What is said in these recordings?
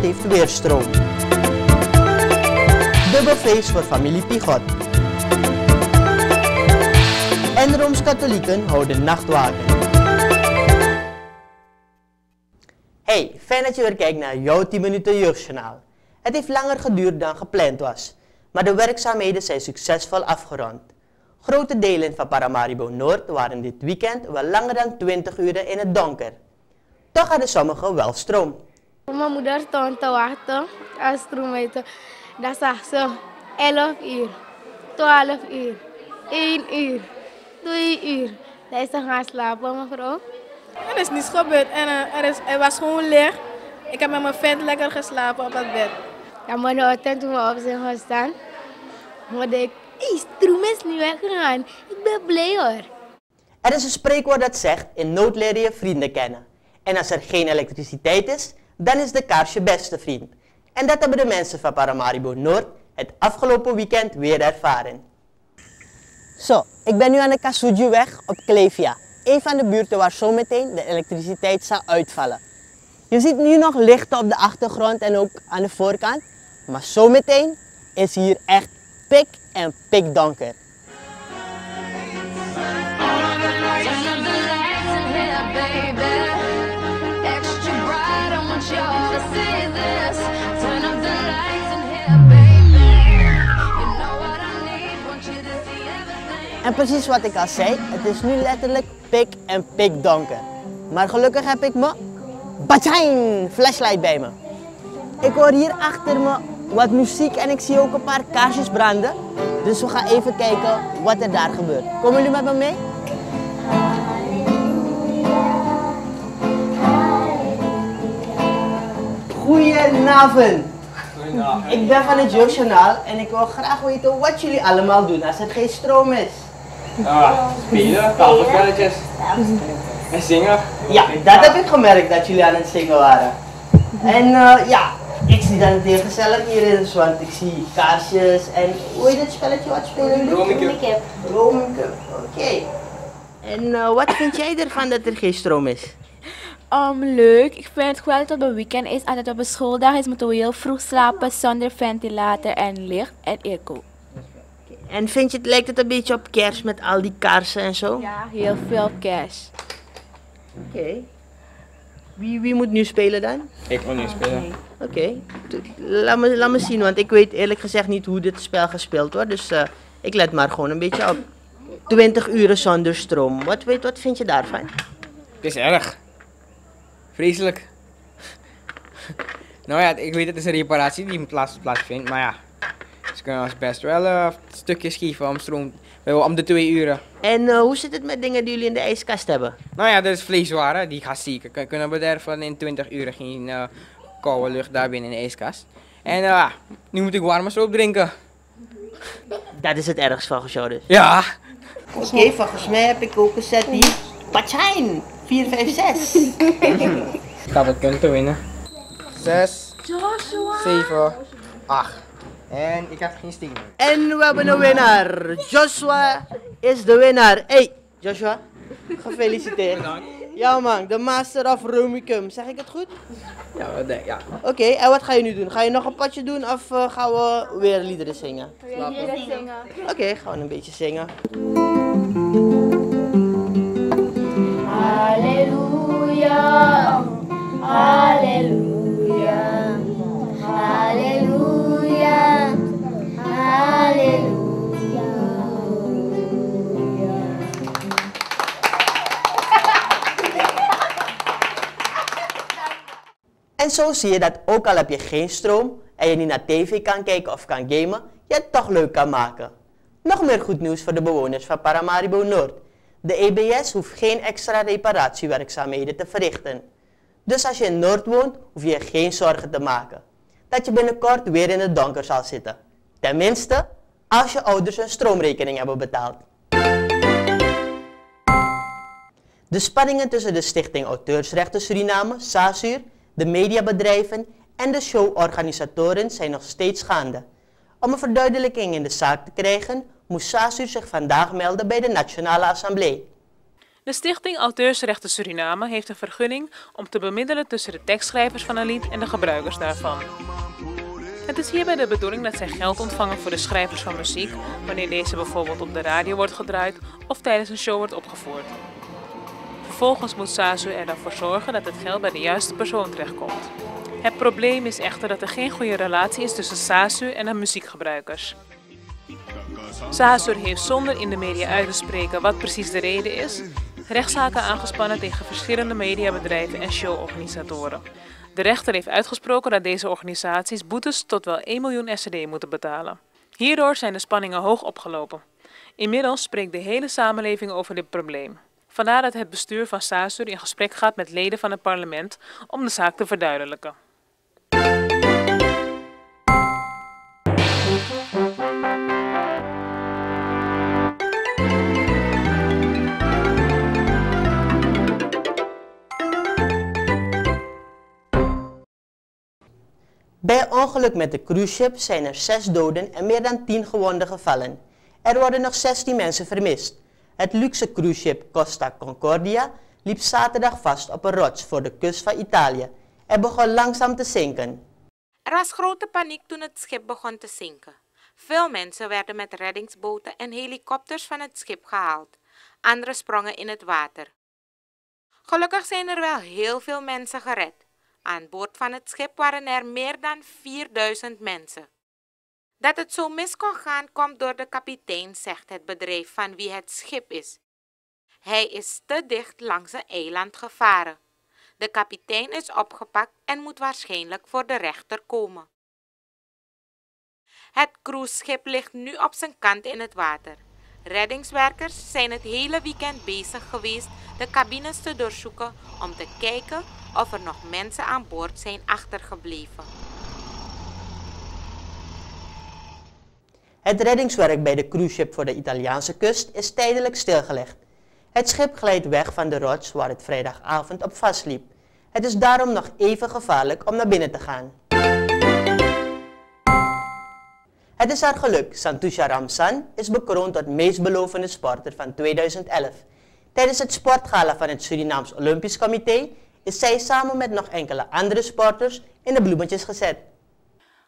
Heeft weer stroom. Dubbel feest voor familie Pigot. En Rooms-Katholieken houden nachtwaken. Hey, fijn dat je weer kijkt naar jouw 10 minuten jeugdjournaal. Het heeft langer geduurd dan gepland was, maar de werkzaamheden zijn succesvol afgerond. Grote delen van Paramaribo Noord waren dit weekend wel langer dan 20 uur in het donker. Toch hadden sommigen wel stroom. Mijn moeder stond te wachten als stroommeter. Dan zag ze 11 uur, 12 uur, 1 uur, 2 uur. Dan is ze gaan slapen, mevrouw. Er is niets gebeurd en uh, er, is, er was gewoon leeg. Ik heb met mijn vent lekker geslapen op het bed. Ja, maar de ochtend toen we op zijn gaan staan, hoorde ik, hé, stroom is nu weggegaan. Ik ben blij hoor. Er is een spreekwoord dat zegt, in nood leer je vrienden kennen. En als er geen elektriciteit is, dan is de kaars je beste vriend. En dat hebben de mensen van Paramaribo Noord het afgelopen weekend weer ervaren. Zo, ik ben nu aan de Kasujuweg op Klevia. Een van de buurten waar zometeen de elektriciteit zal uitvallen. Je ziet nu nog lichten op de achtergrond en ook aan de voorkant. Maar zometeen is hier echt pik en pik En precies wat ik al zei, het is nu letterlijk pik en pik donker. Maar gelukkig heb ik mijn batjang flashlight bij me. Ik hoor hier achter me wat muziek en ik zie ook een paar kaarsjes branden. Dus we gaan even kijken wat er daar gebeurt. Komen jullie met me mee? Goedenavond. Ik ben van het Jeugdjournaal en ik wil graag weten wat jullie allemaal doen als er geen stroom is. Ah, spelen, tafelspelletjes. En zingen. Ja, dat heb ik gemerkt dat jullie aan het zingen waren. En uh, ja, ik zie dan het heel gezellig hier in want ik zie kaarsjes en hoe heet het spelletje wat spelen jullie? Roming Cup. Roming Cup, oké. En uh, wat vind jij ervan dat er geen stroom is? Um, leuk. Ik vind het goed dat het op een weekend is. Altijd op een schooldag is moeten we heel vroeg slapen zonder ventilator en licht en echo. En vind je het, lijkt het een beetje op kerst met al die kaarsen en zo? Ja, heel veel cash. Oké. Wie, wie moet nu spelen dan? Ik wil niet spelen. Oké. Laat, me, laat me zien, want ik weet eerlijk gezegd niet hoe dit spel gespeeld wordt. Dus uh, ik let maar gewoon een beetje op. 20 uur zonder stroom. Wat, weet, wat vind je daarvan? Het is erg. Vreselijk. nou ja, ik weet het is een reparatie die plaats, plaatsvindt, maar ja. Kunnen ons best wel uh, stukjes geven om stroom, om de twee uren. En uh, hoe zit het met dingen die jullie in de ijskast hebben? Nou ja, dat is vleeswaren, die gaszieken kunnen bederven in 20 uur geen uh, koude lucht daar binnen in de ijskast. En uh, nu moet ik warme stroop drinken. Dat is het ergst van jou dus? Ja. Oké, okay, volgens mij heb ik ook een set hier. Patjijn! 4, 5, 6. Ik ga het kunnen winnen. 6, 7, 8. En ik heb geen sting meer. En we hebben een winnaar. Joshua is de winnaar. Hey, Joshua. Gefeliciteerd. Bedankt. Ja man, de master of Romicum. Zeg ik het goed? Ja, wat denk ja. Oké, okay, en wat ga je nu doen? Ga je nog een potje doen of uh, gaan we weer liederen zingen? Liederen zingen. Oké, okay, gewoon een beetje zingen. Halleluja, halleluja, zo zie je dat ook al heb je geen stroom en je niet naar tv kan kijken of kan gamen, je het toch leuk kan maken. Nog meer goed nieuws voor de bewoners van Paramaribo Noord. De EBS hoeft geen extra reparatiewerkzaamheden te verrichten. Dus als je in Noord woont, hoef je je geen zorgen te maken. Dat je binnenkort weer in het donker zal zitten. Tenminste, als je ouders een stroomrekening hebben betaald. De spanningen tussen de Stichting Auteursrechten Suriname, SASUR, de mediabedrijven en de showorganisatoren zijn nog steeds gaande. Om een verduidelijking in de zaak te krijgen, moest SASUR zich vandaag melden bij de Nationale Assemblée. De stichting Auteursrechten Suriname heeft een vergunning om te bemiddelen tussen de tekstschrijvers van een lied en de gebruikers daarvan. Het is hierbij de bedoeling dat zij geld ontvangen voor de schrijvers van muziek, wanneer deze bijvoorbeeld op de radio wordt gedraaid of tijdens een show wordt opgevoerd. Vervolgens moet SASU er dan voor zorgen dat het geld bij de juiste persoon terechtkomt. Het probleem is echter dat er geen goede relatie is tussen SASU en de muziekgebruikers. SASUR heeft zonder in de media uit te spreken wat precies de reden is, rechtszaken aangespannen tegen verschillende mediabedrijven en showorganisatoren. De rechter heeft uitgesproken dat deze organisaties boetes tot wel 1 miljoen SCD moeten betalen. Hierdoor zijn de spanningen hoog opgelopen. Inmiddels spreekt de hele samenleving over dit probleem. Vandaar dat het bestuur van SASUR in gesprek gaat met leden van het parlement om de zaak te verduidelijken. Bij ongeluk met de cruiseschip zijn er 6 doden en meer dan 10 gewonden gevallen. Er worden nog 16 mensen vermist. Het luxe cruiseschip Costa Concordia liep zaterdag vast op een rots voor de kust van Italië. Het begon langzaam te zinken. Er was grote paniek toen het schip begon te zinken. Veel mensen werden met reddingsboten en helikopters van het schip gehaald. Anderen sprongen in het water. Gelukkig zijn er wel heel veel mensen gered. Aan boord van het schip waren er meer dan 4000 mensen. Dat het zo mis kon gaan komt door de kapitein, zegt het bedrijf van wie het schip is. Hij is te dicht langs een eiland gevaren. De kapitein is opgepakt en moet waarschijnlijk voor de rechter komen. Het cruiseschip ligt nu op zijn kant in het water. Reddingswerkers zijn het hele weekend bezig geweest de cabines te doorzoeken om te kijken of er nog mensen aan boord zijn achtergebleven. Het reddingswerk bij de cruiseschip voor de Italiaanse kust is tijdelijk stilgelegd. Het schip glijdt weg van de rots waar het vrijdagavond op vastliep. Het is daarom nog even gevaarlijk om naar binnen te gaan. Het is haar geluk. Santusha Ramsan is bekroond tot meest belovende sporter van 2011. Tijdens het sportgala van het Surinaams Olympisch Comité is zij samen met nog enkele andere sporters in de bloemetjes gezet.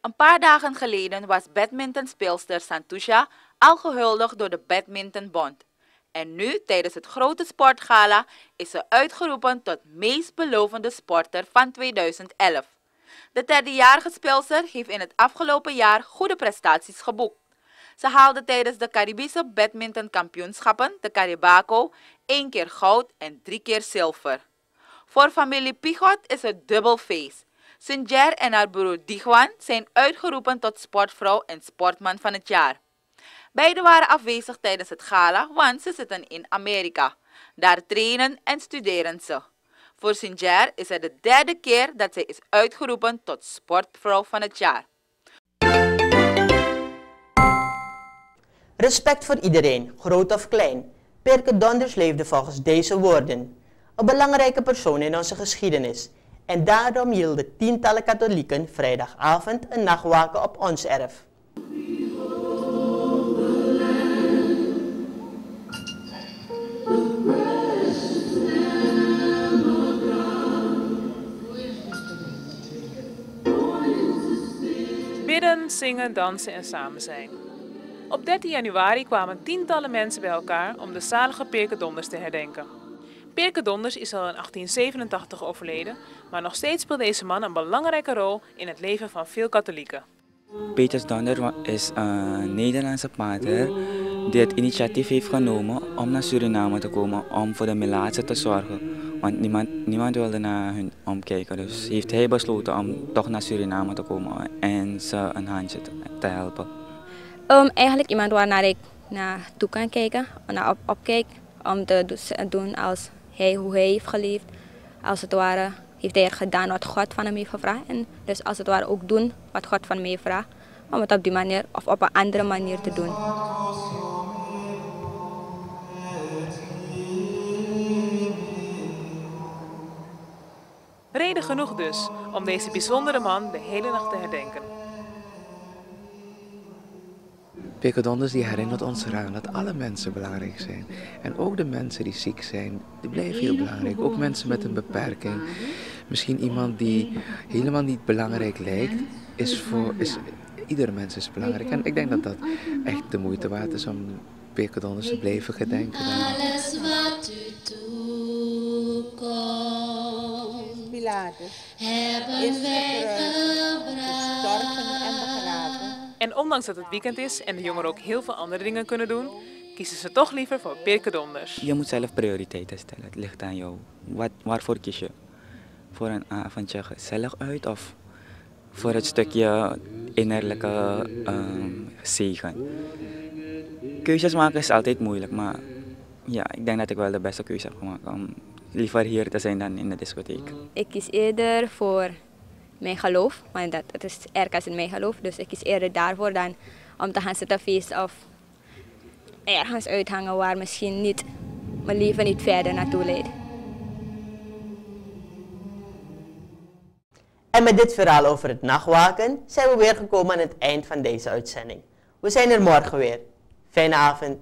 Een paar dagen geleden was badmintonspeelster Santusha al gehuldigd door de Badmintonbond. En nu, tijdens het grote sportgala, is ze uitgeroepen tot meest belovende sporter van 2011. De derdejarige speelster heeft in het afgelopen jaar goede prestaties geboekt. Ze haalde tijdens de Caribische badmintonkampioenschappen, de Caribaco, één keer goud en drie keer zilver. Voor familie Pigot is het dubbel feest. Sinjer en haar broer Digwan zijn uitgeroepen tot sportvrouw en sportman van het jaar. Beiden waren afwezig tijdens het gala, want ze zitten in Amerika. Daar trainen en studeren ze. Voor Sinjer is het de derde keer dat zij is uitgeroepen tot sportvrouw van het jaar. Respect voor iedereen, groot of klein. Pirke Donders leefde volgens deze woorden. Een belangrijke persoon in onze geschiedenis. En daarom hielden tientallen katholieken vrijdagavond een nachtwaken op ons erf. Bidden, zingen, dansen en samen zijn. Op 13 januari kwamen tientallen mensen bij elkaar om de zalige Pirke Donders te herdenken. Pirke Donders is al in 1887 overleden, maar nog steeds speelt deze man een belangrijke rol in het leven van veel katholieken. Petrus Donder is een Nederlandse pater die het initiatief heeft genomen om naar Suriname te komen om voor de Melaatse te zorgen. Want niemand, niemand wilde naar hun omkijken. Dus heeft hij besloten om toch naar Suriname te komen en ze een handje te, te helpen. Um, eigenlijk iemand waarnaar ik naartoe kan kijken, naar op, opkijk, om te doen als hij, hoe hij heeft geleefd. Als het ware heeft hij gedaan wat God van hem heeft gevraagd. En dus als het ware ook doen wat God van mij vraagt. Om het op die manier of op een andere manier te doen. Reden genoeg dus om deze bijzondere man de hele nacht te herdenken. Picodonders die herinnert ons eraan dat alle mensen belangrijk zijn. En ook de mensen die ziek zijn, die blijven heel belangrijk. Ook mensen met een beperking. Misschien iemand die helemaal niet belangrijk lijkt, is voor, is, ieder mens is belangrijk. En ik denk dat dat echt de moeite waard is om Picodonders te blijven gedenken. Alles wat u toekomt, hebben wij En ondanks dat het weekend is en de jongeren ook heel veel andere dingen kunnen doen, kiezen ze toch liever voor Donders. Je moet zelf prioriteiten stellen. Het ligt aan jou. Wat, waarvoor kies je? Voor een avondje gezellig uit of voor het stukje innerlijke um, zegen? Keuzes maken is altijd moeilijk, maar ja, ik denk dat ik wel de beste keuze heb gemaakt om liever hier te zijn dan in de discotheek. Ik kies eerder voor mijn geloof, want dat, het is ergens in mijn geloof. Dus ik kies eerder daarvoor dan om te gaan zitten feesten of ergens uithangen waar misschien niet mijn leven niet verder naartoe leidt. En met dit verhaal over het nachtwaken zijn we weer gekomen aan het eind van deze uitzending. We zijn er morgen weer. Fijne avond.